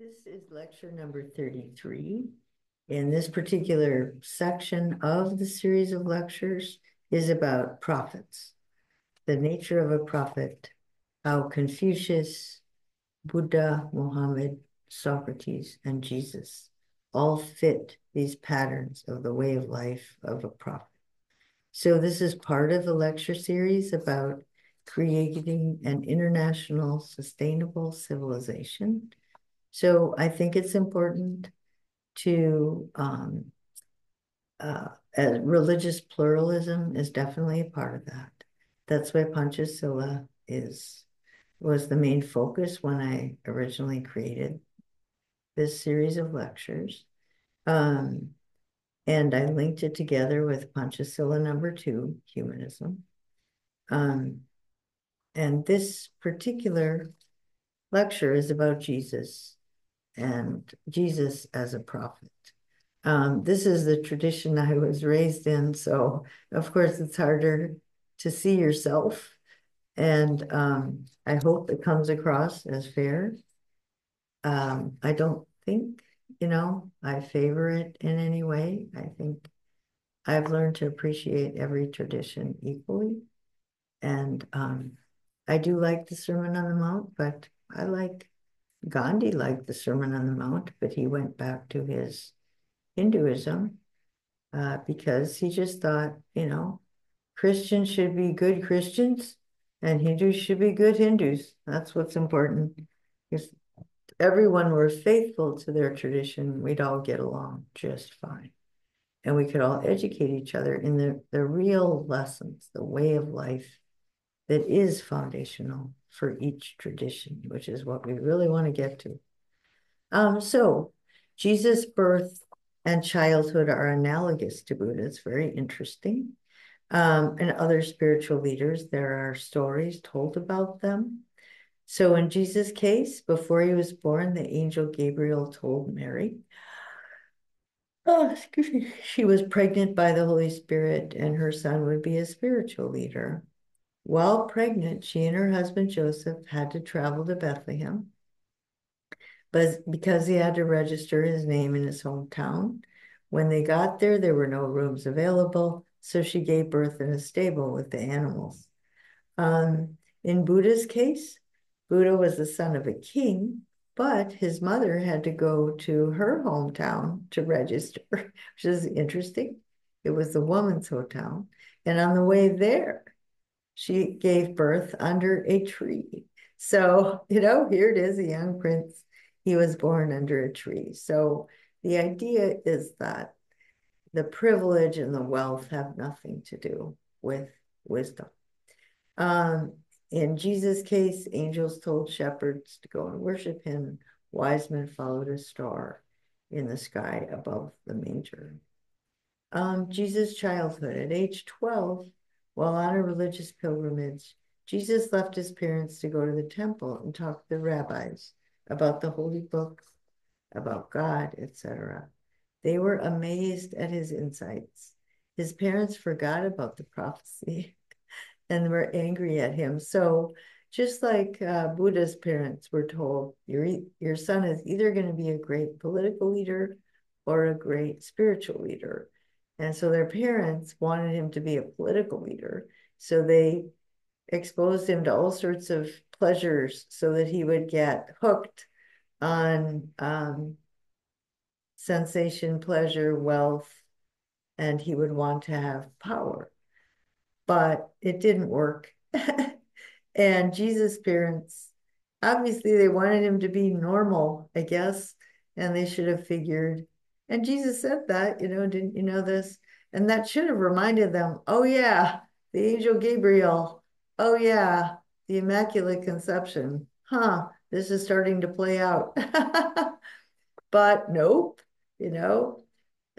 This is lecture number 33. And this particular section of the series of lectures is about prophets, the nature of a prophet, how Confucius, Buddha, Muhammad, Socrates, and Jesus all fit these patterns of the way of life of a prophet. So this is part of a lecture series about creating an international sustainable civilization so I think it's important to um, uh, religious pluralism is definitely a part of that. That's why Panchasila is was the main focus when I originally created this series of lectures. Um, and I linked it together with Panchasila number two, humanism. Um, and this particular lecture is about Jesus and Jesus as a prophet. Um, this is the tradition I was raised in, so of course it's harder to see yourself. And um, I hope it comes across as fair. Um, I don't think, you know, I favor it in any way. I think I've learned to appreciate every tradition equally. And um, I do like the Sermon on the Mount, but I like Gandhi liked the Sermon on the Mount, but he went back to his Hinduism uh, because he just thought, you know, Christians should be good Christians and Hindus should be good Hindus. That's what's important. If everyone were faithful to their tradition, we'd all get along just fine. And we could all educate each other in the, the real lessons, the way of life that is foundational for each tradition, which is what we really want to get to. Um, so Jesus' birth and childhood are analogous to Buddha. It's very interesting. Um, and other spiritual leaders, there are stories told about them. So in Jesus' case, before he was born, the angel Gabriel told Mary, oh, excuse me, she was pregnant by the Holy Spirit and her son would be a spiritual leader. While pregnant, she and her husband Joseph had to travel to Bethlehem, but because he had to register his name in his hometown, when they got there, there were no rooms available, so she gave birth in a stable with the animals. Um, in Buddha's case, Buddha was the son of a king, but his mother had to go to her hometown to register, which is interesting. It was the woman's hometown. And on the way there, she gave birth under a tree. So, you know, here it is, a young prince. He was born under a tree. So the idea is that the privilege and the wealth have nothing to do with wisdom. Um, in Jesus' case, angels told shepherds to go and worship him. Wise men followed a star in the sky above the manger. Um, Jesus' childhood. At age 12, while on a religious pilgrimage, Jesus left his parents to go to the temple and talk to the rabbis about the holy books, about God, etc. They were amazed at his insights. His parents forgot about the prophecy and were angry at him. So, just like uh, Buddha's parents were told, your, your son is either going to be a great political leader or a great spiritual leader. And so their parents wanted him to be a political leader. So they exposed him to all sorts of pleasures so that he would get hooked on um, sensation, pleasure, wealth, and he would want to have power. But it didn't work. and Jesus' parents, obviously, they wanted him to be normal, I guess, and they should have figured and Jesus said that, you know, didn't you know this? And that should have reminded them, oh, yeah, the angel Gabriel. Oh, yeah, the Immaculate Conception. Huh, this is starting to play out. but nope, you know.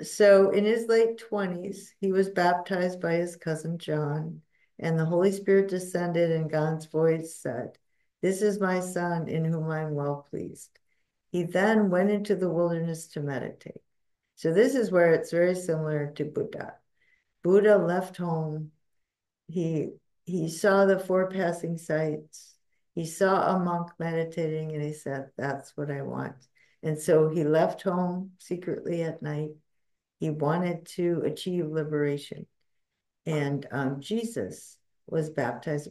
So in his late 20s, he was baptized by his cousin John, and the Holy Spirit descended, and God's voice said, This is my son in whom I'm well pleased. He then went into the wilderness to meditate. So this is where it's very similar to Buddha. Buddha left home. He he saw the four passing sights. He saw a monk meditating and he said, That's what I want. And so he left home secretly at night. He wanted to achieve liberation. And um, Jesus was baptized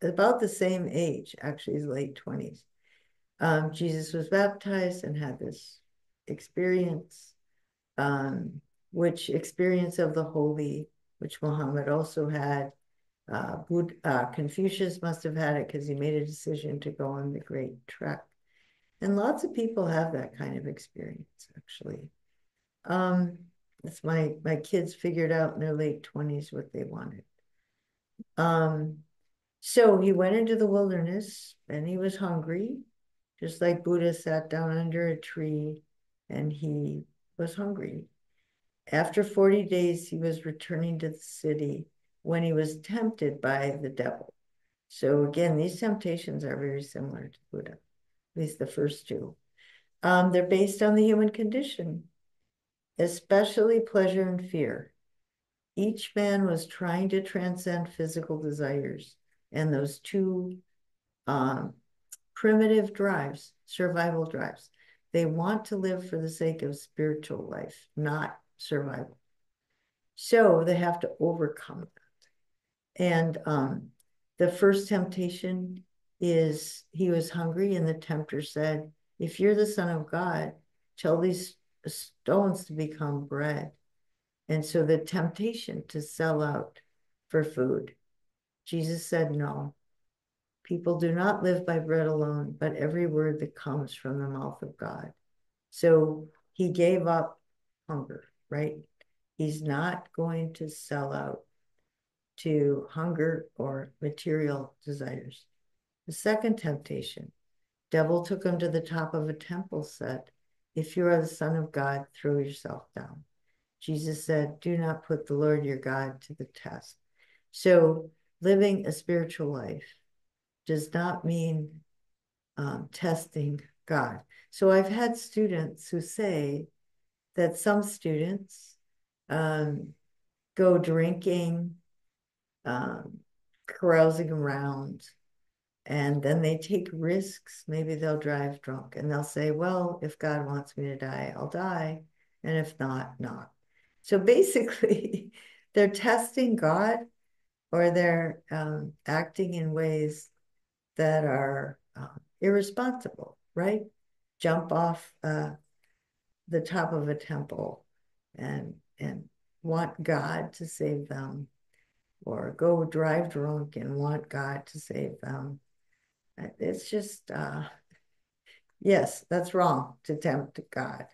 about the same age, actually, his late 20s. Um, Jesus was baptized and had this experience, um, which experience of the holy, which Muhammad also had. Uh, Buddha, uh, Confucius must have had it because he made a decision to go on the Great Trek. And lots of people have that kind of experience, actually. Um, it's my my kids figured out in their late 20s what they wanted. Um, so he went into the wilderness and he was hungry, just like Buddha sat down under a tree and he was hungry. After 40 days, he was returning to the city when he was tempted by the devil. So again, these temptations are very similar to Buddha, at least the first two. Um, they're based on the human condition, especially pleasure and fear. Each man was trying to transcend physical desires and those two um, primitive drives, survival drives. They want to live for the sake of spiritual life, not survival. So they have to overcome that. And um, the first temptation is he was hungry, and the tempter said, If you're the Son of God, tell these stones to become bread. And so the temptation to sell out for food, Jesus said, No. People do not live by bread alone, but every word that comes from the mouth of God. So he gave up hunger, right? He's not going to sell out to hunger or material desires. The second temptation, devil took him to the top of a temple, said, If you are the Son of God, throw yourself down. Jesus said, Do not put the Lord your God to the test. So, living a spiritual life does not mean um, testing God. So, I've had students who say that some students um, go drinking um, carousing around and then they take risks. Maybe they'll drive drunk and they'll say, well, if God wants me to die, I'll die. And if not, not. So basically, they're testing God or they're um, acting in ways that are um, irresponsible, right? Jump off uh, the top of a temple and and want God to save them or go drive drunk and want God to save them. It's just, uh, yes, that's wrong to tempt God.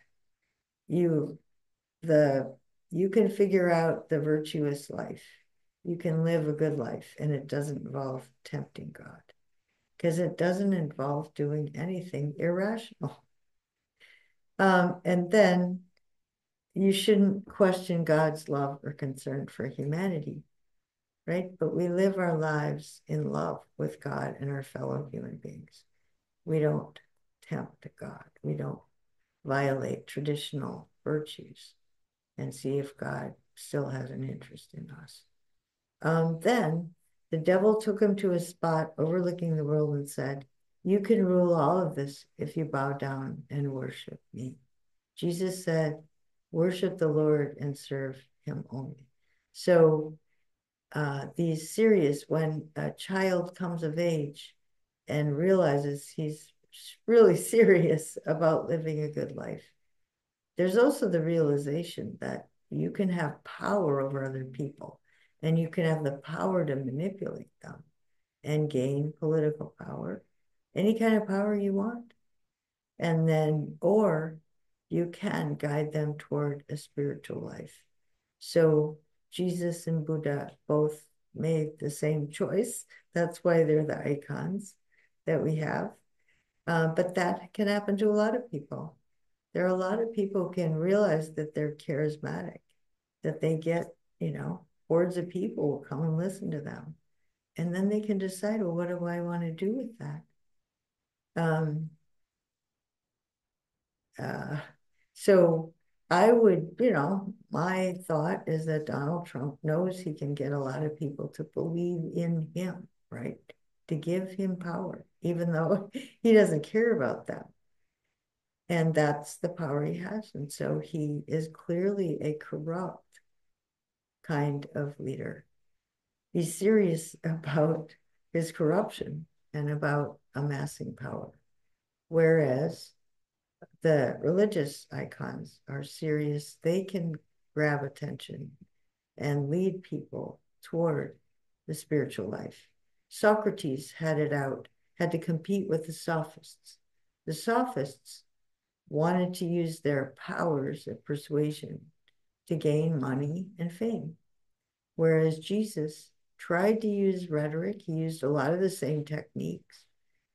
You, the, you can figure out the virtuous life. You can live a good life, and it doesn't involve tempting God because it doesn't involve doing anything irrational. Um, and then you shouldn't question God's love or concern for humanity right? But we live our lives in love with God and our fellow human beings. We don't tempt God. We don't violate traditional virtues and see if God still has an interest in us. Um, then the devil took him to a spot overlooking the world and said, You can rule all of this if you bow down and worship me. Jesus said, Worship the Lord and serve him only. So uh, these serious when a child comes of age and realizes he's really serious about living a good life. There's also the realization that you can have power over other people and you can have the power to manipulate them and gain political power, any kind of power you want. And then, or you can guide them toward a spiritual life. So Jesus and Buddha both made the same choice. That's why they're the icons that we have. Uh, but that can happen to a lot of people. There are a lot of people who can realize that they're charismatic, that they get, you know, hordes of people will come and listen to them. And then they can decide, well, what do I want to do with that? Um, uh, so I would, you know, my thought is that Donald Trump knows he can get a lot of people to believe in him, right? To give him power, even though he doesn't care about them. And that's the power he has. And so he is clearly a corrupt kind of leader. He's serious about his corruption and about amassing power. Whereas the religious icons are serious, they can grab attention and lead people toward the spiritual life. Socrates had it out, had to compete with the sophists. The sophists wanted to use their powers of persuasion to gain money and fame. Whereas Jesus tried to use rhetoric, he used a lot of the same techniques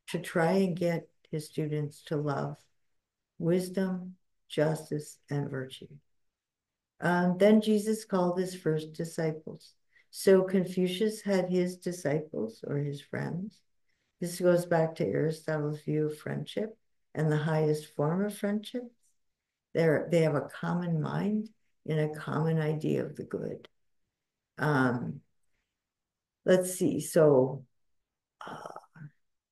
to try and get his students to love wisdom, justice, and virtue. Um, then Jesus called his first disciples. So Confucius had his disciples or his friends. This goes back to Aristotle's view of friendship and the highest form of friendship. They're, they have a common mind and a common idea of the good. Um, let's see. So uh,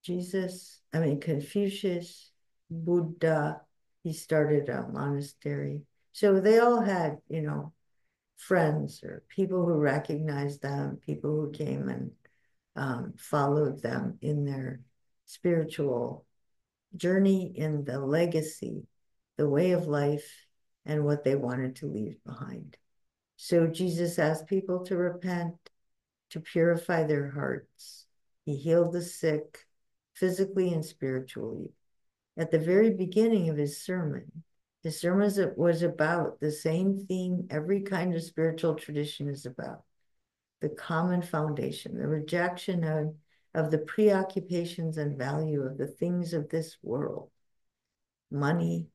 Jesus, I mean, Confucius, Buddha, he started a monastery. So they all had, you know, friends or people who recognized them, people who came and um, followed them in their spiritual journey, in the legacy, the way of life, and what they wanted to leave behind. So Jesus asked people to repent, to purify their hearts. He healed the sick physically and spiritually. At the very beginning of his sermon, his sermon was about the same theme every kind of spiritual tradition is about the common foundation, the rejection of, of the preoccupations and value of the things of this world money,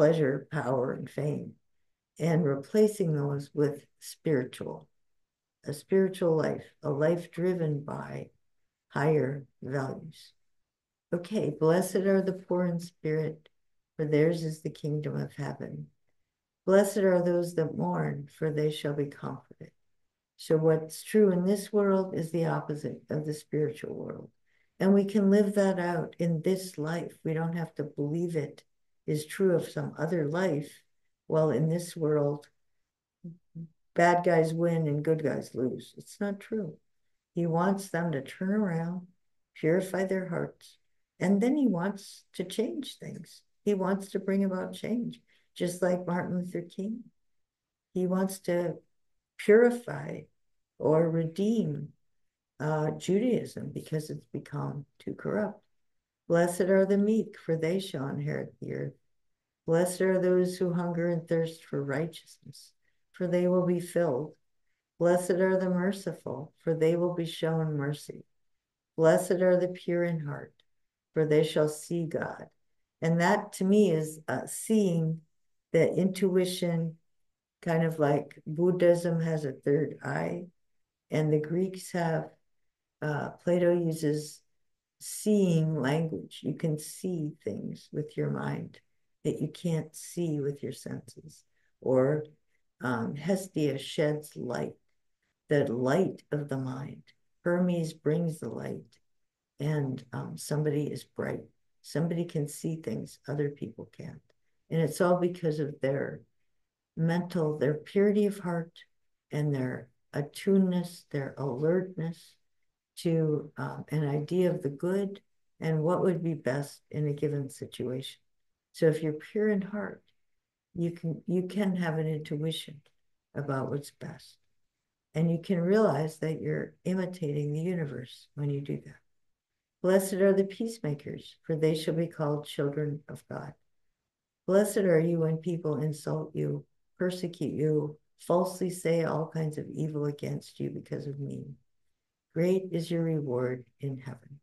pleasure, power, and fame, and replacing those with spiritual, a spiritual life, a life driven by higher values. Okay, blessed are the poor in spirit for theirs is the kingdom of heaven. Blessed are those that mourn, for they shall be comforted. So, what's true in this world is the opposite of the spiritual world. And we can live that out in this life. We don't have to believe it is true of some other life. Well, in this world, bad guys win and good guys lose. It's not true. He wants them to turn around, purify their hearts, and then he wants to change things. He wants to bring about change, just like Martin Luther King. He wants to purify or redeem uh, Judaism because it's become too corrupt. Blessed are the meek, for they shall inherit the earth. Blessed are those who hunger and thirst for righteousness, for they will be filled. Blessed are the merciful, for they will be shown mercy. Blessed are the pure in heart, for they shall see God. And that to me is uh, seeing the intuition, kind of like Buddhism has a third eye, and the Greeks have, uh, Plato uses seeing language. You can see things with your mind that you can't see with your senses. Or um, Hestia sheds light, the light of the mind. Hermes brings the light, and um, somebody is bright Somebody can see things other people can't. And it's all because of their mental, their purity of heart and their attuneness, their alertness to um, an idea of the good and what would be best in a given situation. So if you're pure in heart, you can you can have an intuition about what's best. And you can realize that you're imitating the universe when you do that. Blessed are the peacemakers, for they shall be called children of God. Blessed are you when people insult you, persecute you, falsely say all kinds of evil against you because of me. Great is your reward in heaven.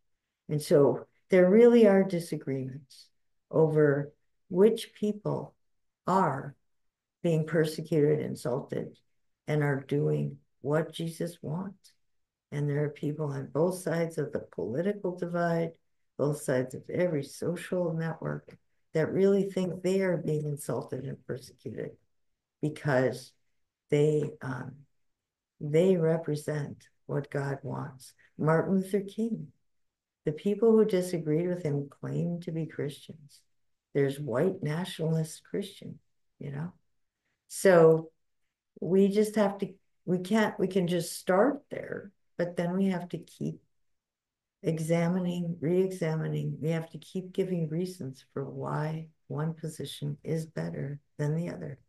And so there really are disagreements over which people are being persecuted, insulted, and are doing what Jesus wants. And there are people on both sides of the political divide, both sides of every social network that really think they are being insulted and persecuted because they um, they represent what God wants. Martin Luther King, the people who disagreed with him claimed to be Christians. there's white nationalist Christian, you know? So we just have to, we can't, we can just start there, but then we have to keep examining, re-examining. We have to keep giving reasons for why one position is better than the other.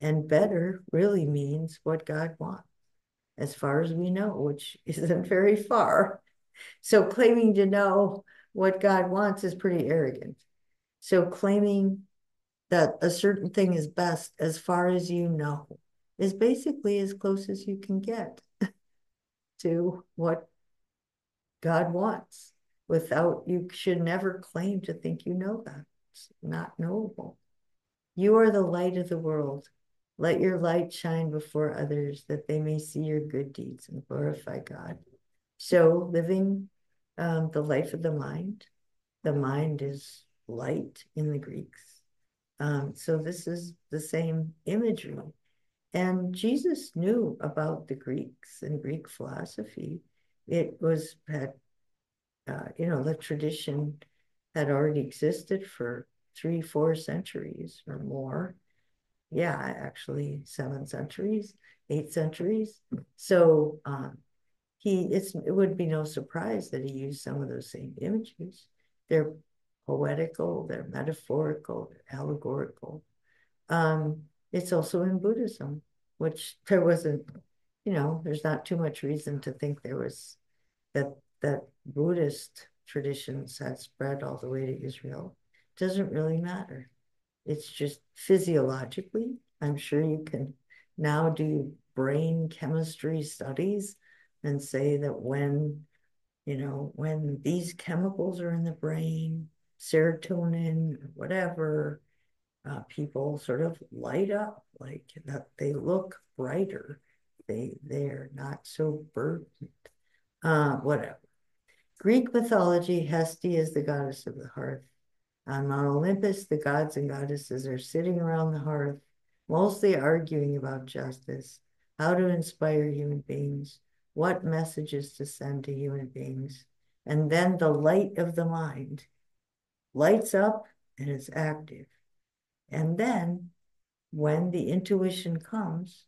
And better really means what God wants, as far as we know, which isn't very far. So claiming to know what God wants is pretty arrogant. So claiming that a certain thing is best as far as you know is basically as close as you can get to what God wants without you should never claim to think you know that. It's not knowable. You are the light of the world. Let your light shine before others that they may see your good deeds and glorify God. So, living um, the life of the mind, the mind is light in the Greeks. Um, so, this is the same imagery. And Jesus knew about the Greeks and Greek philosophy. It was had, uh, you know, the tradition had already existed for three, four centuries or more. Yeah, actually, seven centuries, eight centuries. So um, he, it's it would be no surprise that he used some of those same images. They're poetical, they're metaphorical, they're allegorical. Um, it's also in Buddhism, which there wasn't, you know, there's not too much reason to think there was that that Buddhist traditions had spread all the way to Israel. Doesn't really matter. It's just physiologically, I'm sure you can now do brain chemistry studies and say that when, you know, when these chemicals are in the brain, serotonin, whatever, uh, people sort of light up like that they look brighter they they're not so burdened uh, whatever. Greek mythology hestia is the goddess of the hearth on mount olympus the gods and goddesses are sitting around the hearth mostly arguing about justice how to inspire human beings what messages to send to human beings and then the light of the mind lights up and is active and then when the intuition comes,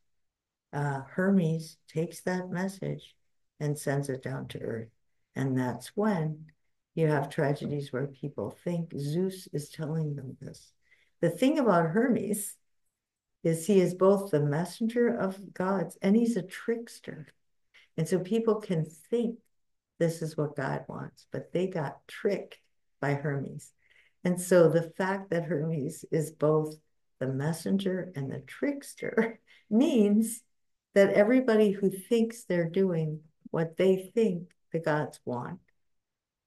uh, Hermes takes that message and sends it down to earth. And that's when you have tragedies where people think Zeus is telling them this. The thing about Hermes is he is both the messenger of gods and he's a trickster. And so people can think this is what God wants, but they got tricked by Hermes. And so the fact that Hermes is both the messenger and the trickster means that everybody who thinks they're doing what they think the gods want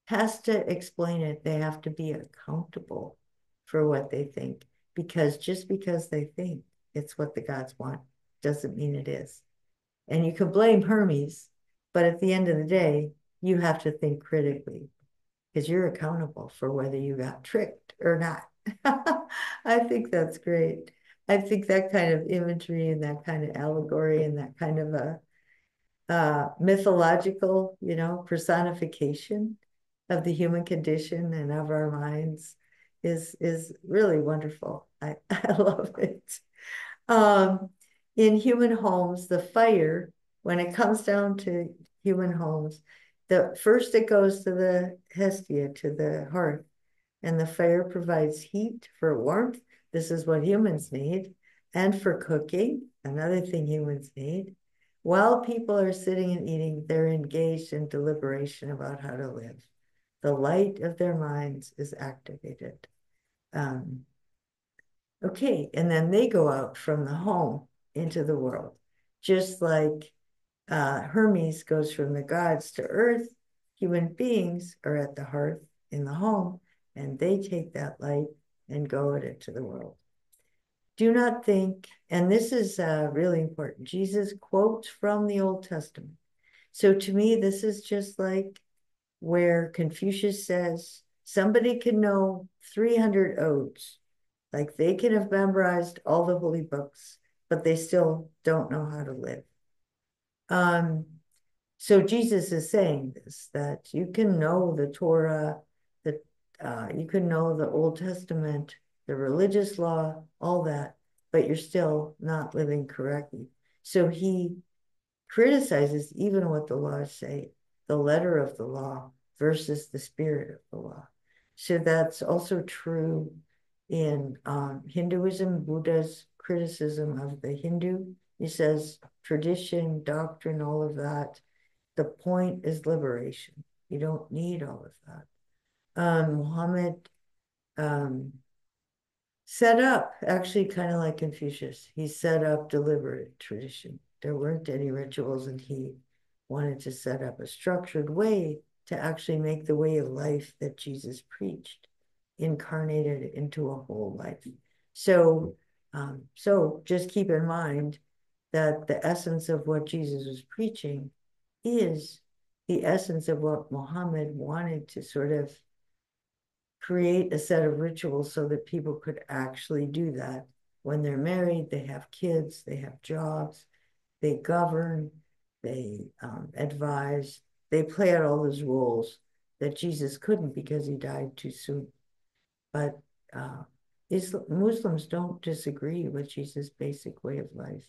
has to explain it. They have to be accountable for what they think because just because they think it's what the gods want doesn't mean it is. And you can blame Hermes, but at the end of the day, you have to think critically because you're accountable for whether you got tricked or not. I think that's great. I think that kind of imagery and that kind of allegory and that kind of a uh, mythological, you know, personification of the human condition and of our minds is is really wonderful. I, I love it. Um, in human homes, the fire, when it comes down to human homes, the first it goes to the Hestia, to the hearth, and the fire provides heat for warmth. This is what humans need, and for cooking, another thing humans need. While people are sitting and eating, they're engaged in deliberation about how to live. The light of their minds is activated. Um, okay, and then they go out from the home into the world, just like uh, Hermes goes from the gods to earth. Human beings are at the hearth in the home, and they take that light and go it into the world. Do not think, and this is uh, really important, Jesus quotes from the Old Testament. So to me, this is just like where Confucius says somebody can know 300 odes, like they can have memorized all the holy books, but they still don't know how to live. Um, so Jesus is saying this that you can know the Torah, that uh, you can know the Old Testament, the religious law, all that, but you're still not living correctly. So he criticizes even what the laws say, the letter of the law versus the spirit of the law. So that's also true in um, Hinduism, Buddha's criticism of the Hindu. He says tradition, doctrine, all of that. The point is liberation. You don't need all of that. Um, Muhammad um, set up, actually, kind of like Confucius, he set up deliberate tradition. There weren't any rituals, and he wanted to set up a structured way to actually make the way of life that Jesus preached incarnated into a whole life. So, um, so just keep in mind that the essence of what Jesus was preaching is the essence of what Muhammad wanted to sort of create a set of rituals so that people could actually do that. When they're married, they have kids, they have jobs, they govern, they um, advise, they play out all those roles that Jesus couldn't because he died too soon. But uh, Islam, Muslims don't disagree with Jesus' basic way of life.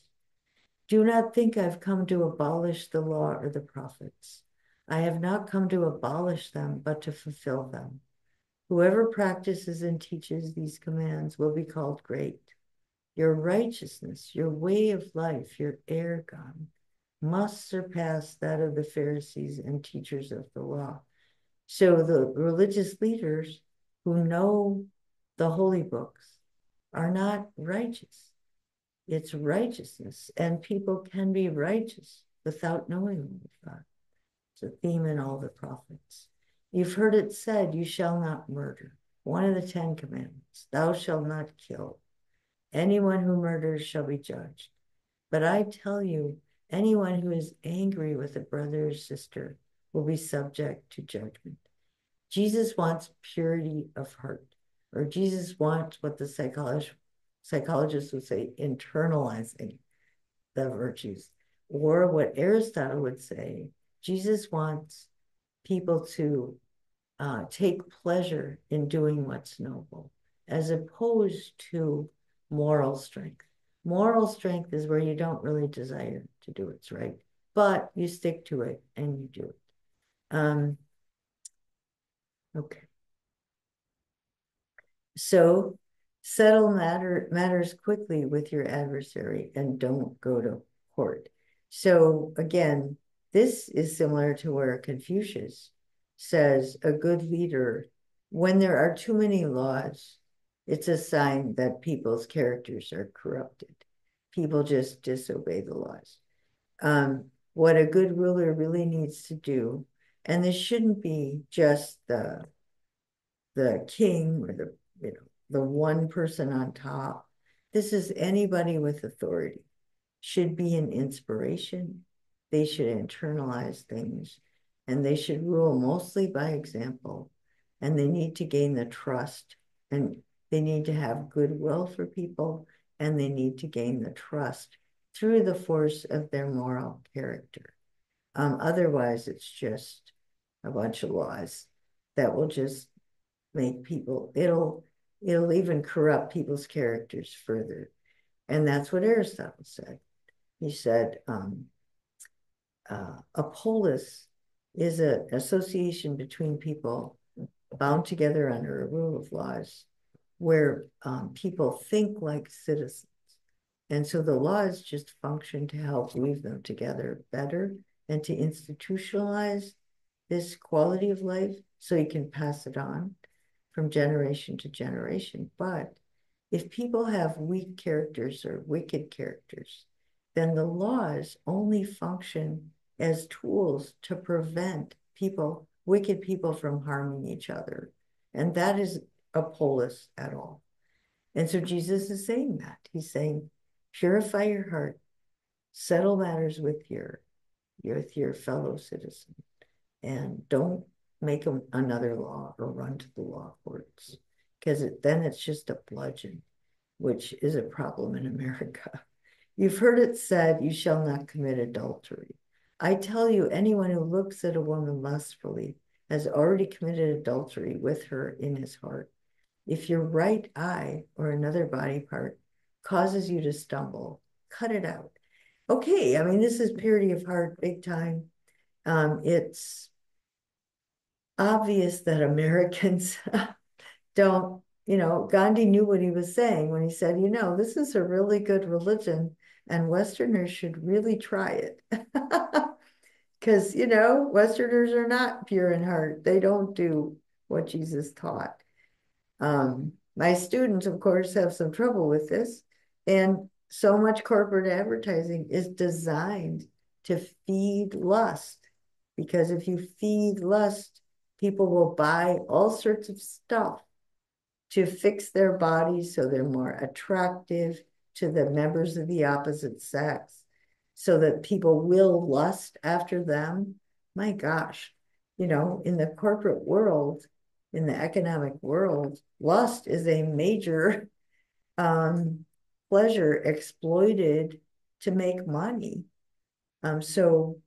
Do not think I've come to abolish the law or the prophets. I have not come to abolish them, but to fulfill them. Whoever practices and teaches these commands will be called great. Your righteousness, your way of life, your ergon, must surpass that of the Pharisees and teachers of the law. So the religious leaders who know the holy books are not righteous. It's righteousness, and people can be righteous without knowing God. It's a theme in all the prophets. You've heard it said, You shall not murder. One of the Ten Commandments, Thou shalt not kill. Anyone who murders shall be judged. But I tell you, Anyone who is angry with a brother or sister will be subject to judgment. Jesus wants purity of heart, or Jesus wants what the psychologist, psychologists would say, internalizing the virtues, or what Aristotle would say, Jesus wants people to uh, take pleasure in doing what's noble, as opposed to moral strength. Moral strength is where you don't really desire to do what's right, but you stick to it and you do it. Um, okay. So settle matter matters quickly with your adversary and don't go to court. So again, this is similar to where Confucius says a good leader, when there are too many laws, it's a sign that people's characters are corrupted. People just disobey the laws. Um, what a good ruler really needs to do, and this shouldn't be just the the king or the you know the one person on top. This is anybody with authority should be an inspiration. They should internalize things and they should rule mostly by example. And they need to gain the trust and they need to have goodwill for people and they need to gain the trust through the force of their moral character. Um, otherwise, it's just a bunch of laws that will just make people, it'll, it'll even corrupt people's characters further. And that's what Aristotle said. He said, um, uh, a polis is an association between people bound together under a rule of laws where um, people think like citizens. And so the laws just function to help weave them together better and to institutionalize this quality of life so you can pass it on from generation to generation. But if people have weak characters or wicked characters, then the laws only function as tools to prevent people, wicked people, from harming each other. And that is a polis at all. And so Jesus is saying that. He's saying, purify your heart, settle matters with your, with your fellow citizen, and don't make them another law or run to the law courts, because it, then it's just a bludgeon, which is a problem in America. You've heard it said, you shall not commit adultery. I tell you, anyone who looks at a woman lustfully has already committed adultery with her in his heart. If your right eye or another body part causes you to stumble, cut it out. Okay, I mean, this is purity of heart, big time. Um, it's obvious that Americans don't, you know, Gandhi knew what he was saying when he said, you know, this is a really good religion and Westerners should really try it. Because, you know, Westerners are not pure in heart. They don't do what Jesus taught. Um, my students, of course, have some trouble with this. And so much corporate advertising is designed to feed lust. Because if you feed lust, people will buy all sorts of stuff to fix their bodies so they're more attractive to the members of the opposite sex, so that people will lust after them. My gosh, you know, in the corporate world, in the economic world, lust is a major um, pleasure exploited to make money. Um, so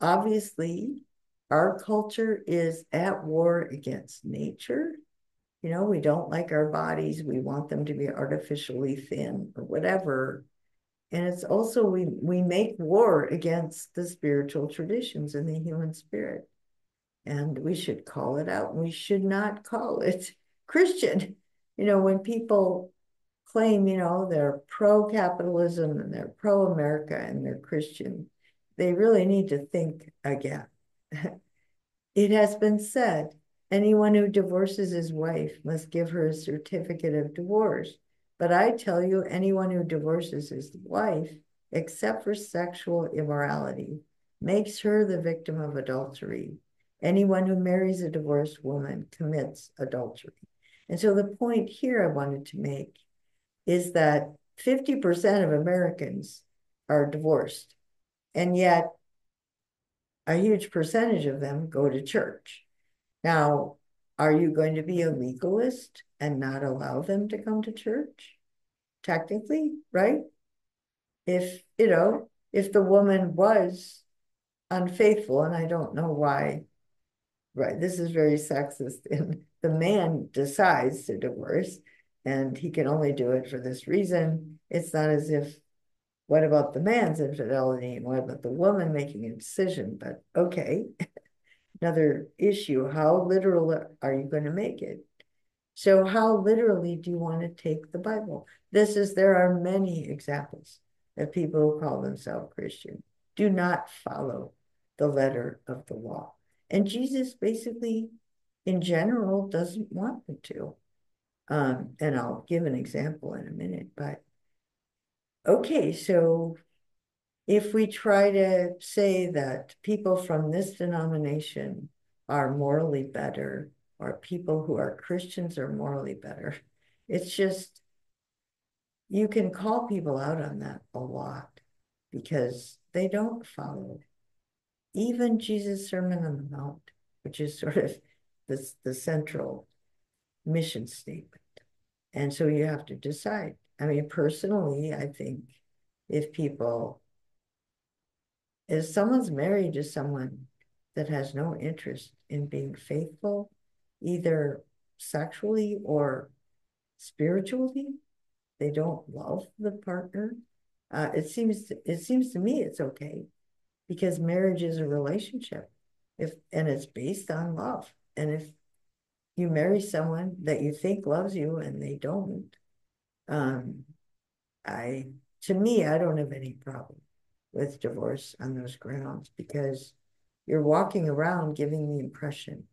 obviously, our culture is at war against nature. You know, we don't like our bodies. We want them to be artificially thin or whatever. And it's also we we make war against the spiritual traditions and the human spirit. And we should call it out. We should not call it Christian. You know, when people claim, you know, they're pro-capitalism and they're pro-America and they're Christian, they really need to think again. it has been said, anyone who divorces his wife must give her a certificate of divorce. But I tell you, anyone who divorces his wife, except for sexual immorality, makes her the victim of adultery. Anyone who marries a divorced woman commits adultery. And so the point here I wanted to make is that 50% of Americans are divorced. And yet a huge percentage of them go to church. Now, are you going to be a legalist and not allow them to come to church? Technically, right? If, you know, if the woman was unfaithful, and I don't know why, right? This is very sexist. And the man decides to divorce, and he can only do it for this reason. It's not as if what about the man's infidelity and what about the woman making a decision? But okay, another issue. How literal are you going to make it? So how literally do you want to take the Bible? This is, there are many examples of people who call themselves Christian, do not follow the letter of the law. And Jesus basically, in general, doesn't want them to. Um, and I'll give an example in a minute, but Okay, so if we try to say that people from this denomination are morally better, or people who are Christians are morally better, it's just, you can call people out on that a lot because they don't follow even Jesus' Sermon on the Mount, which is sort of the, the central mission statement. And so you have to decide I mean, personally, I think if people, if someone's married to someone that has no interest in being faithful, either sexually or spiritually, they don't love the partner. Uh, it seems it seems to me it's okay because marriage is a relationship, if and it's based on love. And if you marry someone that you think loves you and they don't, um, I, to me, I don't have any problem with divorce on those grounds because you're walking around giving the impression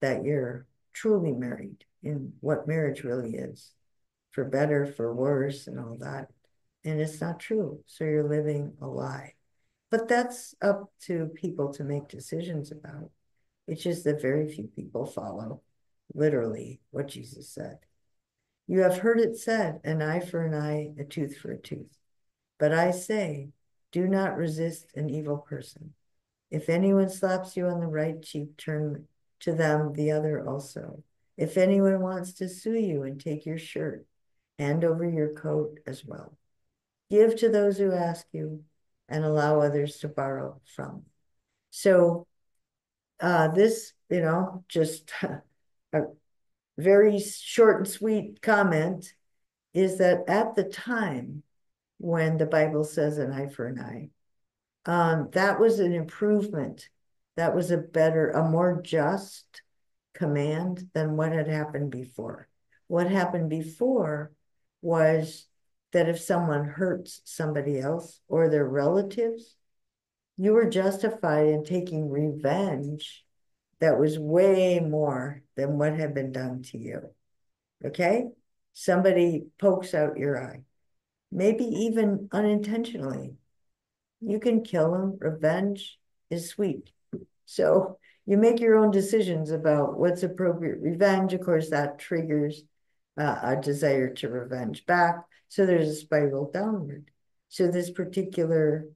that you're truly married in what marriage really is, for better, for worse, and all that. And it's not true. So you're living a lie. But that's up to people to make decisions about. It's just that very few people follow literally what Jesus said. You have heard it said, an eye for an eye, a tooth for a tooth. But I say, do not resist an evil person. If anyone slaps you on the right cheek, turn to them the other also. If anyone wants to sue you and take your shirt, hand over your coat as well. Give to those who ask you and allow others to borrow from. So uh, this, you know, just a very short and sweet comment is that at the time when the Bible says an eye for an eye, um, that was an improvement. That was a better, a more just command than what had happened before. What happened before was that if someone hurts somebody else or their relatives, you were justified in taking revenge that was way more than what had been done to you. Okay? Somebody pokes out your eye, maybe even unintentionally. You can kill them. Revenge is sweet. So you make your own decisions about what's appropriate revenge. Of course, that triggers uh, a desire to revenge back. So there's a spiral downward. So this particular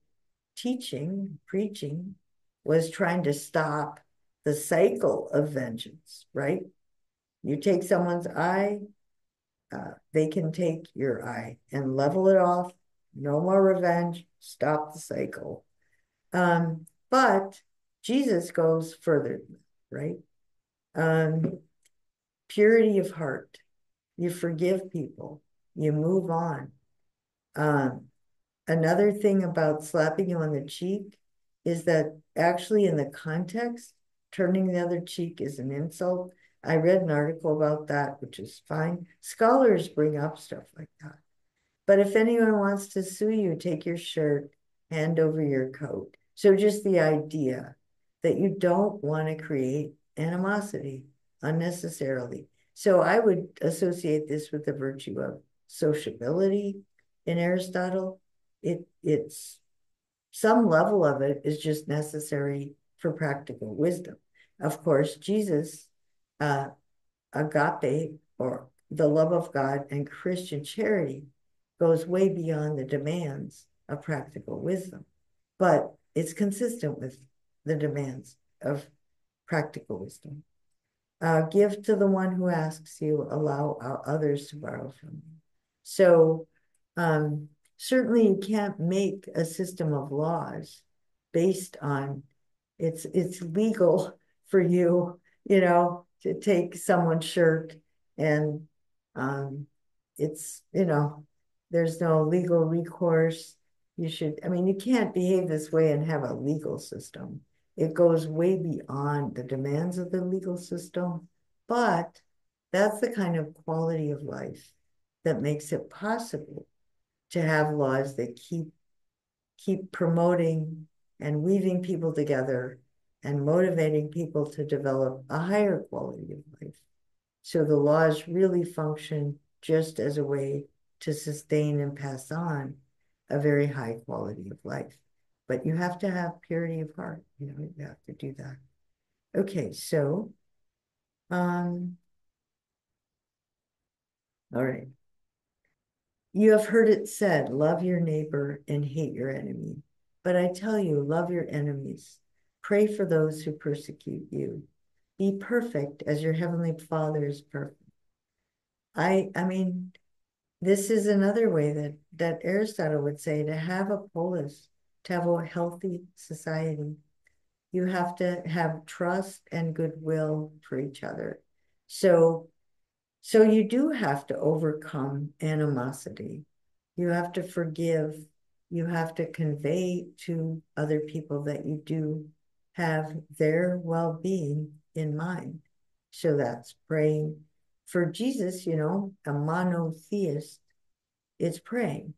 teaching, preaching, was trying to stop the cycle of vengeance, right? You take someone's eye, uh, they can take your eye and level it off. No more revenge, stop the cycle. Um, but Jesus goes further, right? Um, purity of heart. You forgive people, you move on. Um, another thing about slapping you on the cheek is that actually, in the context, turning the other cheek is an insult. I read an article about that, which is fine. Scholars bring up stuff like that. But if anyone wants to sue you, take your shirt, hand over your coat. So just the idea that you don't want to create animosity unnecessarily. So I would associate this with the virtue of sociability in Aristotle. It it's some level of it is just necessary for practical wisdom. Of course, Jesus, uh, agape or the love of God and Christian charity goes way beyond the demands of practical wisdom, but it's consistent with the demands of practical wisdom. Uh, give to the one who asks you, allow others to borrow from you. So, um, certainly you can't make a system of laws based on it's it's legal for you, you know, to take someone's shirt and um, it's, you know, there's no legal recourse. You should, I mean, you can't behave this way and have a legal system. It goes way beyond the demands of the legal system, but that's the kind of quality of life that makes it possible to have laws that keep keep promoting and weaving people together and motivating people to develop a higher quality of life. So the laws really function just as a way to sustain and pass on a very high quality of life. But you have to have purity of heart. You know, you have to do that. Okay, so um all right. You have heard it said, love your neighbor and hate your enemy. But I tell you, love your enemies. Pray for those who persecute you. Be perfect as your heavenly Father is perfect. I I mean, this is another way that that Aristotle would say to have a polis, to have a healthy society, you have to have trust and goodwill for each other. So so you do have to overcome animosity. You have to forgive. You have to convey to other people that you do have their well being in mind. So that's praying. For Jesus, you know, a monotheist is praying.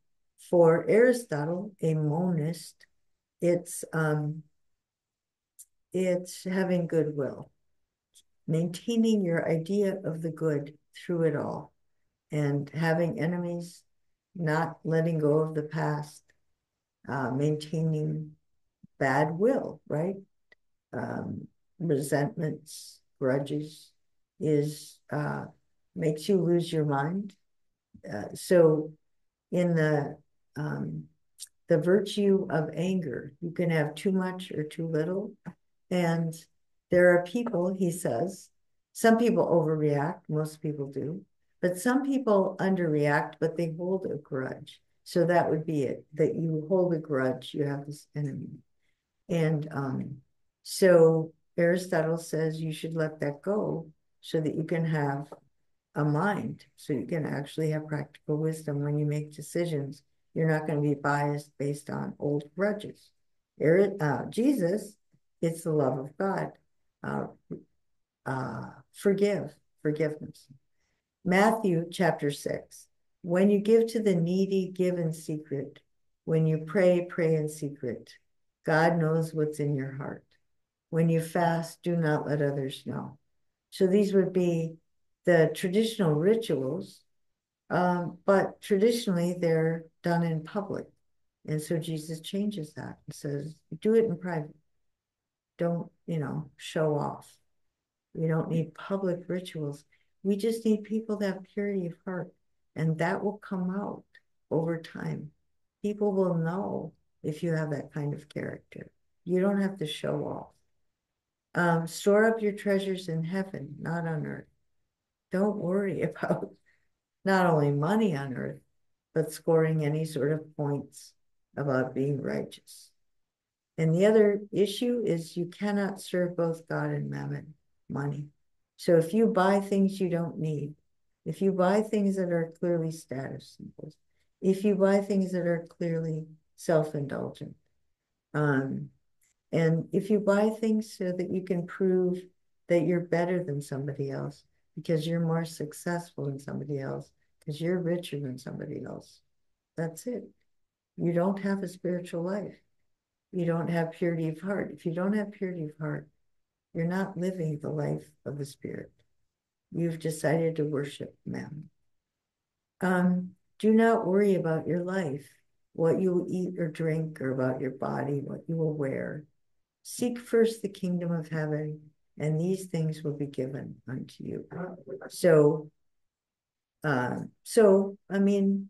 For Aristotle, a monist, it's um, it's having goodwill, maintaining your idea of the good through it all, and having enemies, not letting go of the past, uh, maintaining bad will, right? um, resentments, grudges, is uh, makes you lose your mind. Uh, so, in the um, the virtue of anger, you can have too much or too little, and there are people. He says, some people overreact. Most people do, but some people underreact, but they hold a grudge. So that would be it. That you hold a grudge. You have this enemy, and um, so Aristotle says you should let that go so that you can have a mind, so you can actually have practical wisdom when you make decisions. You're not going to be biased based on old grudges. Uh, Jesus, it's the love of God. Uh, uh, forgive, forgiveness. Matthew chapter 6. When you give to the needy, give in secret. When you pray, pray in secret. God knows what's in your heart. When you fast, do not let others know. So these would be the traditional rituals, um, but traditionally they're done in public. And so Jesus changes that and says, do it in private. Don't, you know, show off. We don't need public rituals. We just need people to have purity of heart. And that will come out over time. People will know if you have that kind of character. You don't have to show off. Um, store up your treasures in heaven, not on earth. Don't worry about not only money on earth, but scoring any sort of points about being righteous. And the other issue is you cannot serve both God and mammon, money. So if you buy things you don't need, if you buy things that are clearly status symbols, if you buy things that are clearly self-indulgent, um, and if you buy things so that you can prove that you're better than somebody else because you're more successful than somebody else, because you're richer than somebody else, that's it. You don't have a spiritual life. You don't have purity of heart. If you don't have purity of heart, you're not living the life of the spirit. You've decided to worship them. Um, do not worry about your life, what you will eat or drink, or about your body, what you will wear. Seek first the kingdom of heaven, and these things will be given unto you. So, uh, so I mean,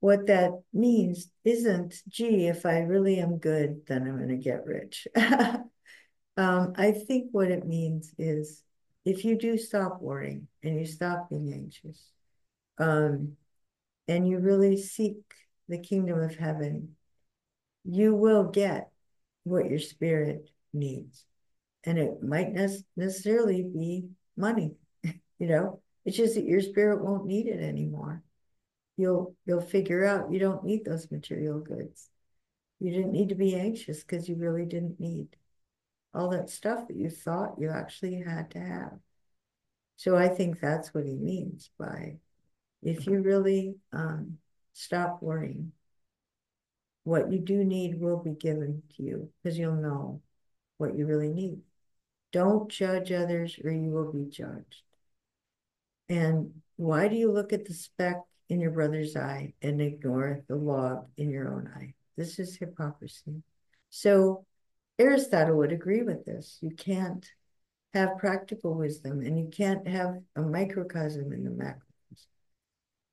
what that means isn't, gee, if I really am good, then I'm going to get rich. um, I think what it means is if you do stop worrying and you stop being anxious, um, and you really seek the kingdom of heaven, you will get what your spirit needs. And it might not necessarily be money, you know, it's just that your spirit won't need it anymore. You'll you'll figure out you don't need those material goods. You didn't need to be anxious because you really didn't need all that stuff that you thought you actually had to have. So I think that's what he means by if you really um, stop worrying what you do need will be given to you because you'll know what you really need. Don't judge others or you will be judged. And why do you look at the speck in your brother's eye and ignore the log in your own eye? This is hypocrisy. So Aristotle would agree with this. You can't have practical wisdom and you can't have a microcosm in the macrocosm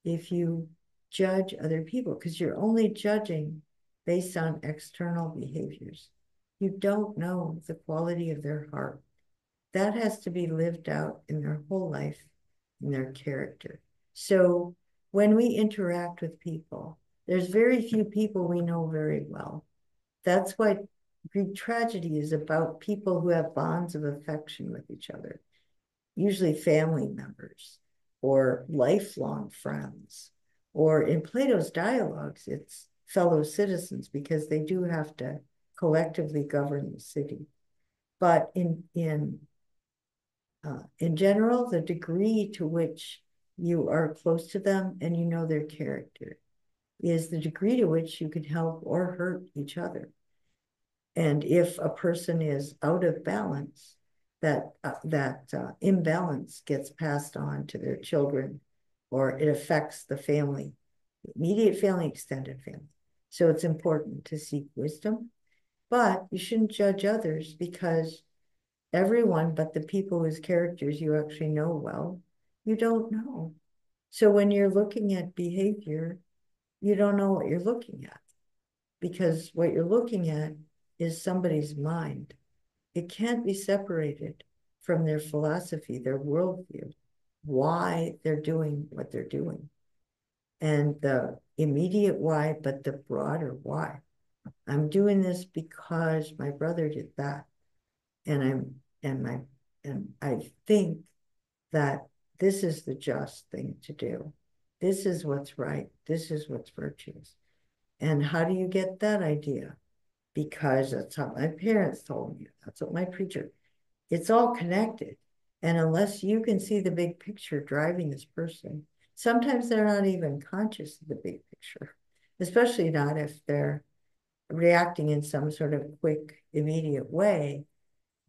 if you judge other people because you're only judging based on external behaviors. You don't know the quality of their heart. That has to be lived out in their whole life, in their character. So when we interact with people, there's very few people we know very well. That's why Greek tragedy is about people who have bonds of affection with each other, usually family members or lifelong friends. Or in Plato's dialogues, it's fellow citizens because they do have to collectively govern the city. But in in uh, in general, the degree to which you are close to them and you know their character is the degree to which you can help or hurt each other. And if a person is out of balance, that uh, that uh, imbalance gets passed on to their children, or it affects the family, immediate family, extended family. So it's important to seek wisdom, but you shouldn't judge others because everyone but the people whose characters you actually know well, you don't know. So when you're looking at behavior, you don't know what you're looking at because what you're looking at is somebody's mind. It can't be separated from their philosophy, their worldview, why they're doing what they're doing and the immediate why, but the broader why. I'm doing this because my brother did that. And I'm and my and I think that this is the just thing to do. This is what's right. This is what's virtuous. And how do you get that idea? Because that's how my parents told me. That's what my preacher. It's all connected. And unless you can see the big picture driving this person, sometimes they're not even conscious of the big picture, especially not if they're reacting in some sort of quick, immediate way.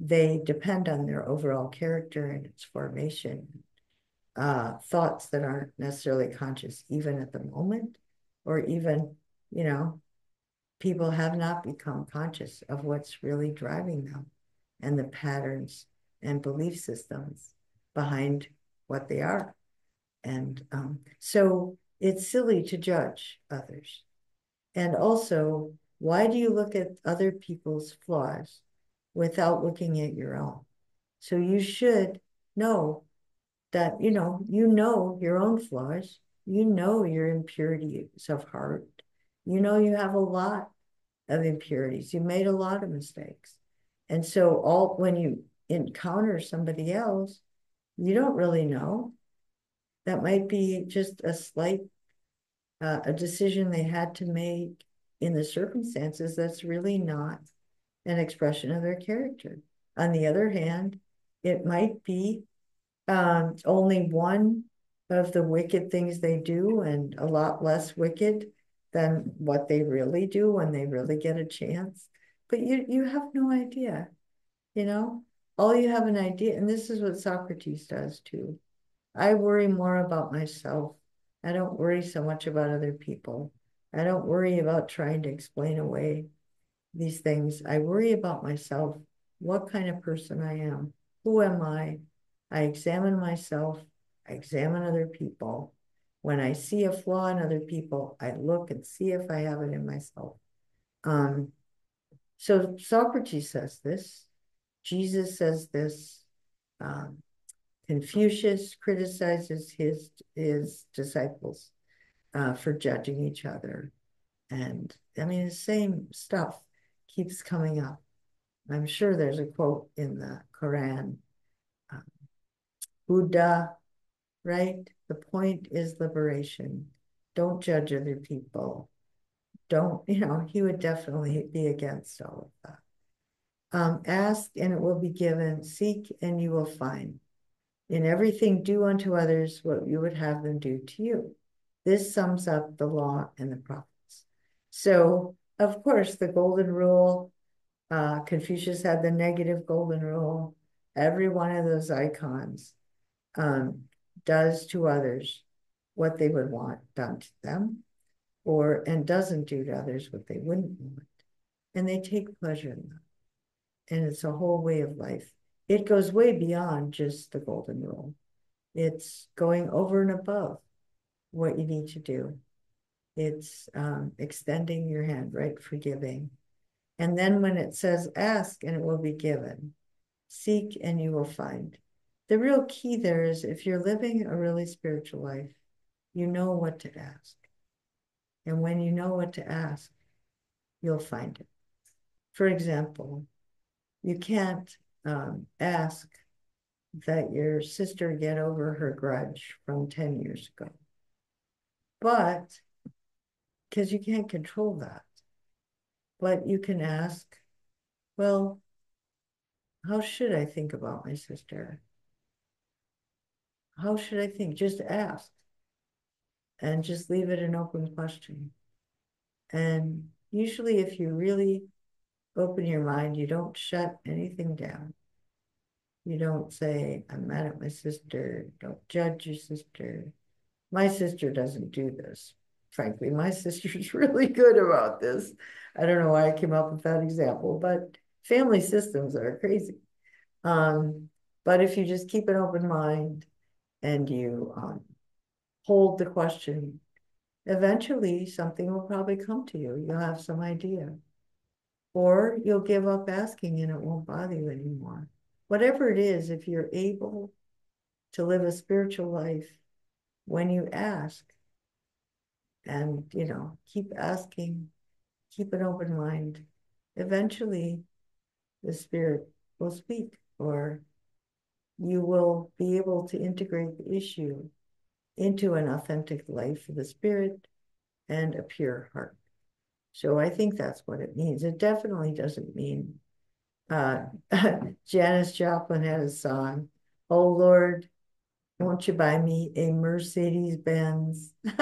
They depend on their overall character and its formation, uh, thoughts that aren't necessarily conscious, even at the moment, or even, you know, people have not become conscious of what's really driving them and the patterns and belief systems behind what they are. And um, so it's silly to judge others. And also, why do you look at other people's flaws without looking at your own? So you should know that, you know, you know your own flaws. You know your impurities of heart. You know you have a lot of impurities. You made a lot of mistakes. And so all when you encounter somebody else, you don't really know. That might be just a slight uh, a decision they had to make in the circumstances that's really not an expression of their character. On the other hand, it might be um, only one of the wicked things they do and a lot less wicked than what they really do when they really get a chance. But you you have no idea, you know? All you have an idea, and this is what Socrates does too. I worry more about myself. I don't worry so much about other people. I don't worry about trying to explain away these things. I worry about myself, what kind of person I am, who am I? I examine myself, I examine other people. When I see a flaw in other people, I look and see if I have it in myself. Um, so Socrates says this, Jesus says this, um, Confucius criticizes his his disciples uh, for judging each other. And I mean, the same stuff keeps coming up. I'm sure there's a quote in the Quran um, Buddha, right? The point is liberation. Don't judge other people. Don't, you know, he would definitely be against all of that. Um, ask and it will be given. Seek and you will find. In everything, do unto others what you would have them do to you. This sums up the law and the prophets. So, of course, the golden rule, uh, Confucius had the negative golden rule. Every one of those icons um, does to others what they would want done to them, or and doesn't do to others what they wouldn't want. And they take pleasure in that. And it's a whole way of life. It goes way beyond just the golden rule. It's going over and above what you need to do. It's um, extending your hand, right? Forgiving. And then when it says ask and it will be given, seek and you will find. The real key there is if you're living a really spiritual life, you know what to ask. And when you know what to ask, you'll find it. For example, you can't um, ask that your sister get over her grudge from 10 years ago. But because you can't control that. But you can ask, well, how should I think about my sister? How should I think? Just ask and just leave it an open question. And usually, if you really open your mind, you don't shut anything down. You don't say, I'm mad at my sister. Don't judge your sister. My sister doesn't do this. Frankly, my sister's really good about this. I don't know why I came up with that example, but family systems are crazy. Um, but if you just keep an open mind and you um, hold the question, eventually something will probably come to you. You'll have some idea. Or you'll give up asking and it won't bother you anymore. Whatever it is, if you're able to live a spiritual life when you ask, and you know, keep asking, keep an open mind, eventually the spirit will speak, or you will be able to integrate the issue into an authentic life of the spirit and a pure heart. So I think that's what it means. It definitely doesn't mean uh, Janis Joplin had a song, Oh Lord, won't you buy me a Mercedes Benz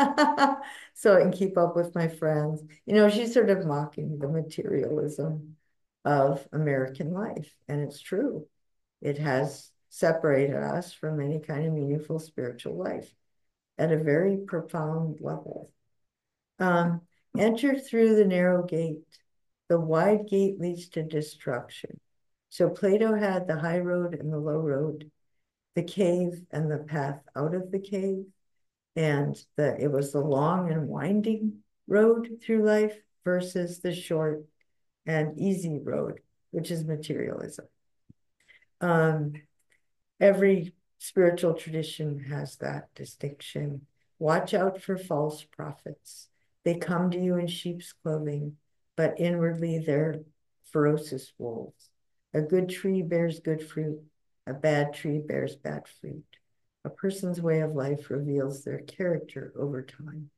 so I can keep up with my friends? You know, she's sort of mocking the materialism of American life. And it's true. It has separated us from any kind of meaningful spiritual life at a very profound level. Um, enter through the narrow gate. The wide gate leads to destruction. So Plato had the high road and the low road, the cave and the path out of the cave. And the it was the long and winding road through life versus the short and easy road, which is materialism. Um, every spiritual tradition has that distinction. Watch out for false prophets. They come to you in sheep's clothing, but inwardly they're ferocious wolves. A good tree bears good fruit, a bad tree bears bad fruit. A person's way of life reveals their character over time.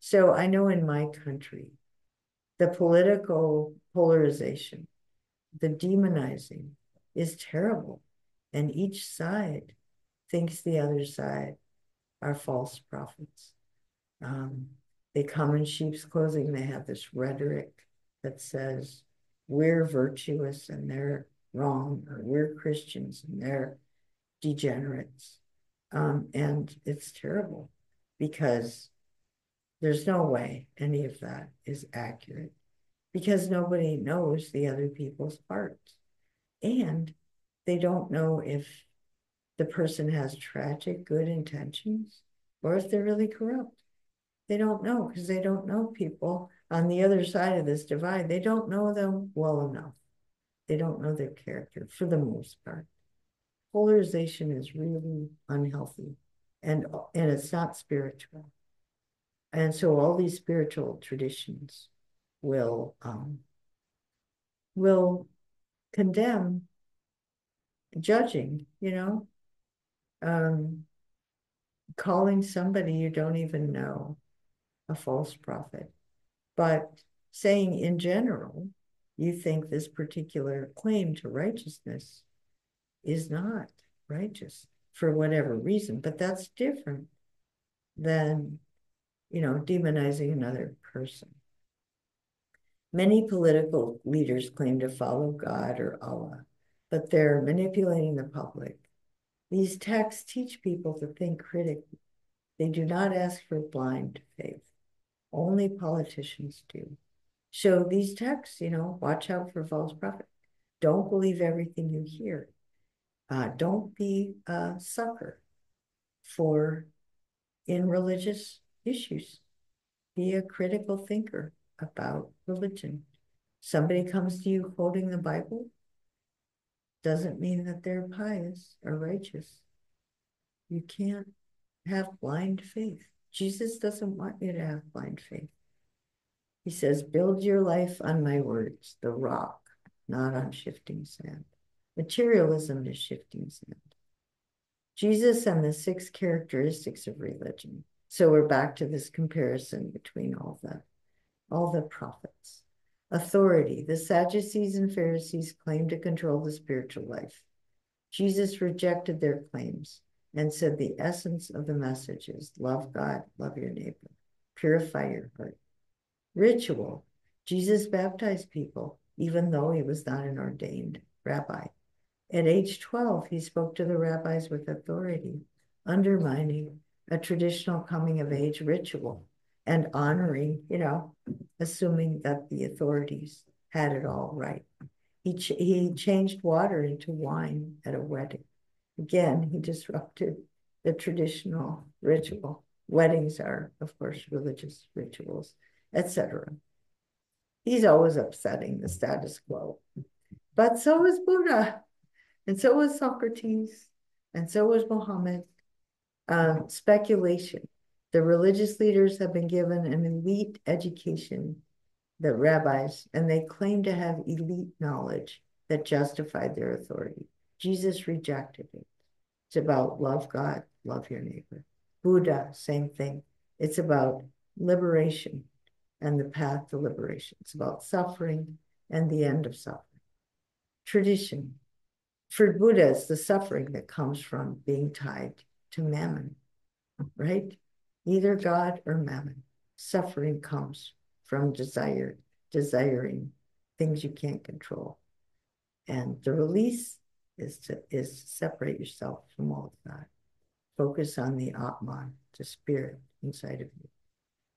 So I know in my country, the political polarization, the demonizing is terrible. And each side thinks the other side are false prophets. Um, they come in sheep's clothing. They have this rhetoric that says, we're virtuous and they're wrong, or we're Christians and they're degenerates. Um, and it's terrible because there's no way any of that is accurate because nobody knows the other people's hearts. And they don't know if the person has tragic good intentions or if they're really corrupt. They don't know because they don't know people on the other side of this divide. They don't know them well enough. They don't know their character for the most part. Polarization is really unhealthy and, and it's not spiritual. And so all these spiritual traditions will um, will condemn judging, you know, um, calling somebody you don't even know a false prophet, but saying in general, you think this particular claim to righteousness is not righteous for whatever reason, but that's different than, you know, demonizing another person. Many political leaders claim to follow God or Allah, but they're manipulating the public. These texts teach people to think critically. They do not ask for blind faith. Only politicians do. So these texts, you know, watch out for false prophet. Don't believe everything you hear. Uh, don't be a sucker for in religious issues. Be a critical thinker about religion. Somebody comes to you quoting the Bible, doesn't mean that they're pious or righteous. You can't have blind faith. Jesus doesn't want you to have blind faith. He says, Build your life on my words, the rock, not on shifting sand. Materialism is shifting sand. Jesus and the six characteristics of religion. So we're back to this comparison between all the all the prophets. Authority. The Sadducees and Pharisees claimed to control the spiritual life. Jesus rejected their claims and said the essence of the message is love God, love your neighbor, purify your heart. Ritual. Jesus baptized people, even though he was not an ordained rabbi. At age 12, he spoke to the rabbis with authority, undermining a traditional coming of age ritual and honoring, you know, assuming that the authorities had it all right. He, ch he changed water into wine at a wedding. Again, he disrupted the traditional ritual. Weddings are, of course, religious rituals, etc. He's always upsetting the status quo. But so is Buddha, and so was Socrates, and so was Muhammad. Uh, speculation the religious leaders have been given an elite education, the rabbis, and they claim to have elite knowledge that justified their authority. Jesus rejected it. It's about love God, love your neighbor. Buddha, same thing. It's about liberation and the path to liberation. It's about suffering and the end of suffering. Tradition. For Buddha, the suffering that comes from being tied to mammon, right? Either God or mammon. Suffering comes from desire, desiring things you can't control. And the release is to is to separate yourself from all of that. Focus on the Atman, the spirit inside of you.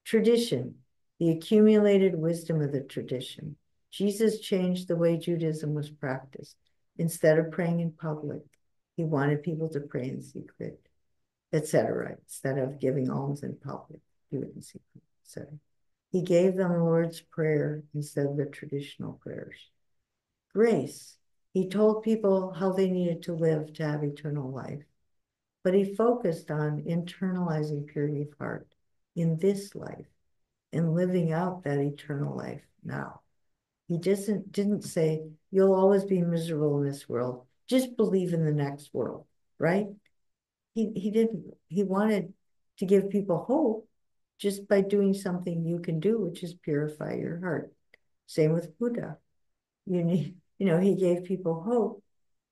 Tradition, the accumulated wisdom of the tradition. Jesus changed the way Judaism was practiced. Instead of praying in public, he wanted people to pray in secret, etc. Instead of giving alms in public, do it in secret, etc. He gave them the Lord's Prayer instead of the traditional prayers. Grace, he told people how they needed to live to have eternal life, but he focused on internalizing purity of heart in this life and living out that eternal life now. He doesn't didn't say you'll always be miserable in this world. Just believe in the next world, right? He he didn't. He wanted to give people hope just by doing something you can do, which is purify your heart. Same with Buddha. You need, you know, he gave people hope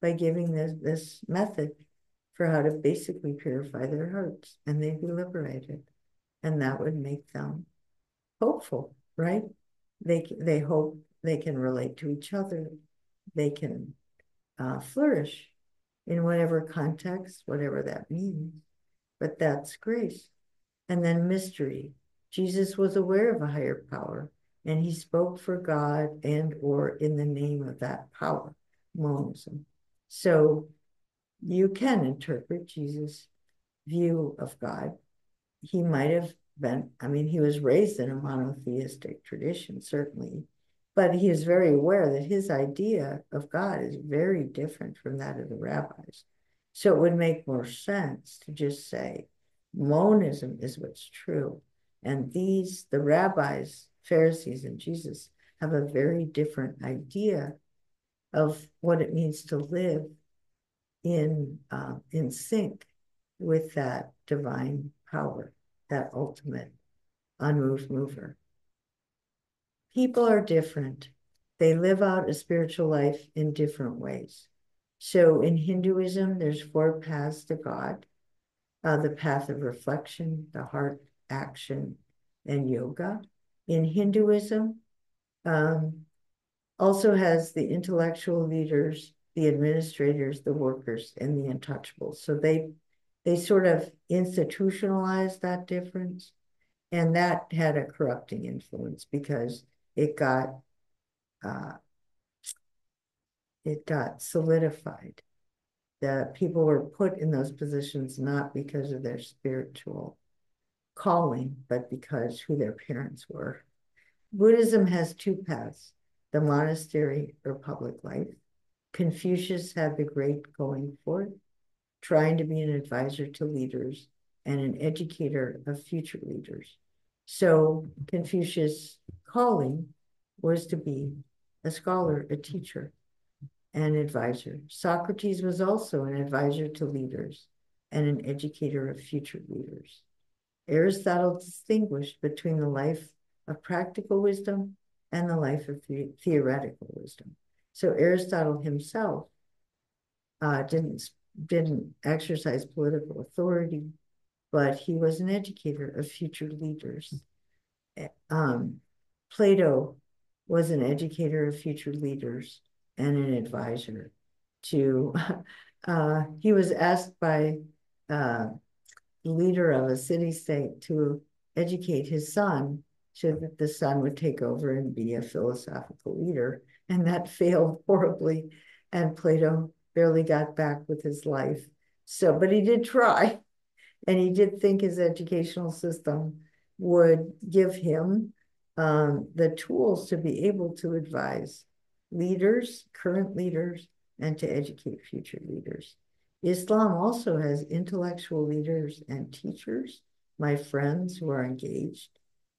by giving this this method for how to basically purify their hearts, and they'd be liberated, and that would make them hopeful, right? They they hope they can relate to each other. They can uh, flourish in whatever context, whatever that means. But that's grace. And then mystery. Jesus was aware of a higher power and he spoke for God and or in the name of that power, monism. So you can interpret Jesus' view of God. He might have I mean, he was raised in a monotheistic tradition, certainly, but he is very aware that his idea of God is very different from that of the rabbis. So it would make more sense to just say monism is what's true. And these, the rabbis, Pharisees, and Jesus have a very different idea of what it means to live in uh, in sync with that divine power, that ultimate unmoved mover. People are different. They live out a spiritual life in different ways. So in Hinduism, there's four paths to God uh, the path of reflection, the heart action, and yoga. In Hinduism, um, also has the intellectual leaders, the administrators, the workers, and the untouchables. So they they sort of institutionalized that difference, and that had a corrupting influence because it got uh, it got solidified that people were put in those positions not because of their spiritual calling, but because who their parents were. Buddhism has two paths the monastery or public life. Confucius had the great going forth, trying to be an advisor to leaders and an educator of future leaders. So Confucius' calling was to be a scholar, a teacher, an advisor. Socrates was also an advisor to leaders and an educator of future leaders. Aristotle distinguished between the life of practical wisdom and the life of the theoretical wisdom. So Aristotle himself uh, didn't didn't exercise political authority, but he was an educator of future leaders. Um, Plato was an educator of future leaders and an advisor to, uh, he was asked by uh, the leader of a city state to educate his son so that the son would take over and be a philosophical leader. And that failed horribly. And Plato barely got back with his life. So, but he did try. And he did think his educational system would give him um, the tools to be able to advise leaders, current leaders, and to educate future leaders. Islam also has intellectual leaders and teachers, my friends who are engaged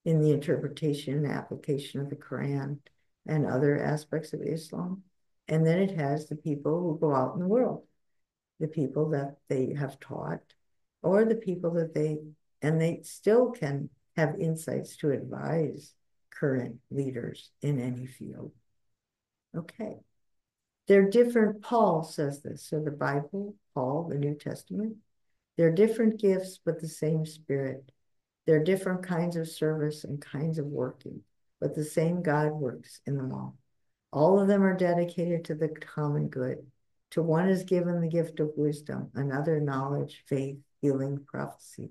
in the interpretation and application of the Quran and other aspects of Islam. And then it has the people who go out in the world, the people that they have taught, or the people that they, and they still can have insights to advise current leaders in any field. Okay. They're different, Paul says this. So the Bible, Paul, the New Testament, they're different gifts, but the same spirit. They're different kinds of service and kinds of working, but the same God works in them all. All of them are dedicated to the common good. To one is given the gift of wisdom, another knowledge, faith, healing, prophecy,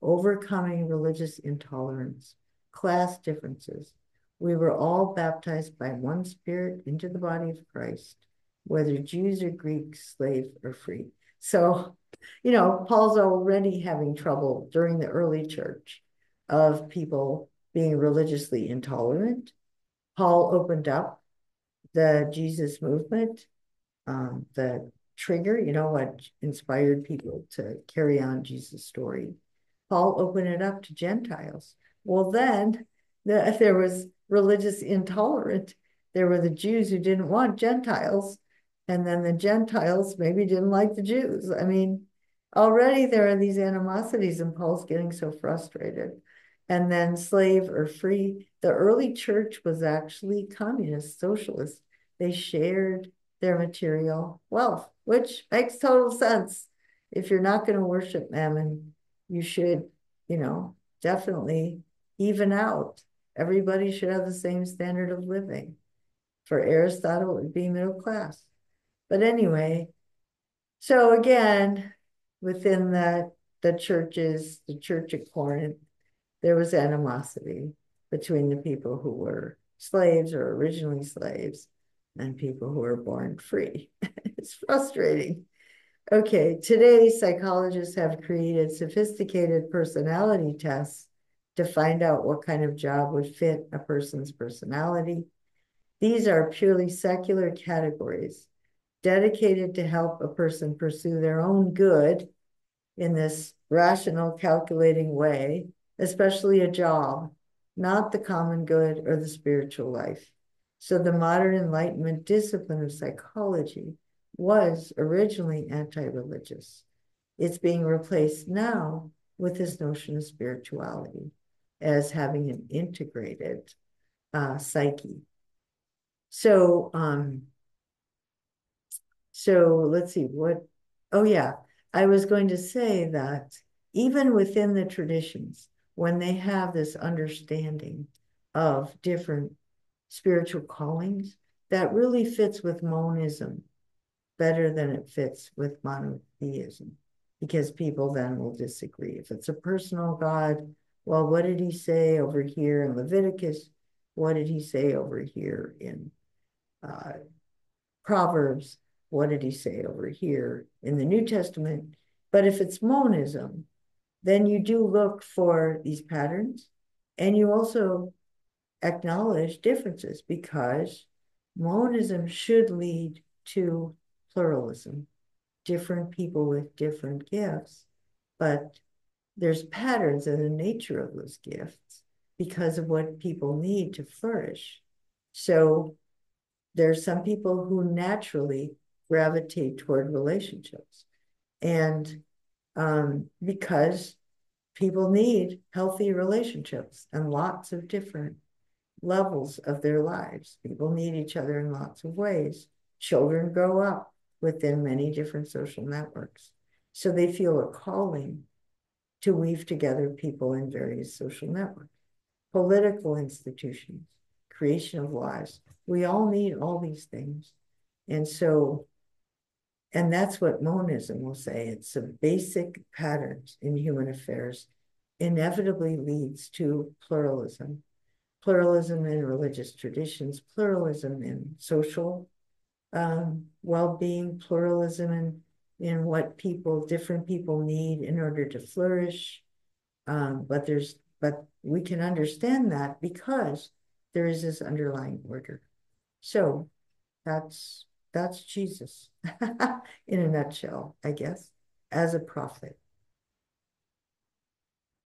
overcoming religious intolerance, class differences. We were all baptized by one spirit into the body of Christ, whether Jews or Greeks, slave or free. So, you know, Paul's already having trouble during the early church of people being religiously intolerant. Paul opened up the Jesus movement, um, the trigger, you know, what inspired people to carry on Jesus' story. Paul opened it up to Gentiles. Well, then the, there was religious intolerant. There were the Jews who didn't want Gentiles and then the Gentiles maybe didn't like the Jews. I mean, already there are these animosities, and Paul's getting so frustrated. And then slave or free. The early church was actually communist, socialist. They shared their material wealth, which makes total sense. If you're not going to worship mammon, you should, you know, definitely even out. Everybody should have the same standard of living. For Aristotle, it would be middle class. But anyway, so again, within the, the churches, the church at Corinth, there was animosity between the people who were slaves or originally slaves and people who were born free. it's frustrating. Okay, today psychologists have created sophisticated personality tests to find out what kind of job would fit a person's personality. These are purely secular categories dedicated to help a person pursue their own good in this rational, calculating way, especially a job, not the common good or the spiritual life. So the modern Enlightenment discipline of psychology was originally anti-religious. It's being replaced now with this notion of spirituality as having an integrated uh, psyche. So um, so let's see what, oh yeah, I was going to say that even within the traditions, when they have this understanding of different spiritual callings, that really fits with monism better than it fits with monotheism, because people then will disagree. If it's a personal God, well, what did he say over here in Leviticus? What did he say over here in uh, Proverbs? what did he say over here in the New Testament? But if it's monism, then you do look for these patterns and you also acknowledge differences because monism should lead to pluralism, different people with different gifts, but there's patterns in the nature of those gifts because of what people need to flourish. So there's some people who naturally gravitate toward relationships. And um, because people need healthy relationships and lots of different levels of their lives. People need each other in lots of ways. Children grow up within many different social networks. So they feel a calling to weave together people in various social networks, political institutions, creation of laws. We all need all these things. And so and that's what monism will say. It's a basic patterns in human affairs inevitably leads to pluralism. Pluralism in religious traditions, pluralism in social um, well-being, pluralism in, in what people, different people need in order to flourish. Um, but there's, but we can understand that because there is this underlying order. So that's that's Jesus in a nutshell, I guess, as a prophet.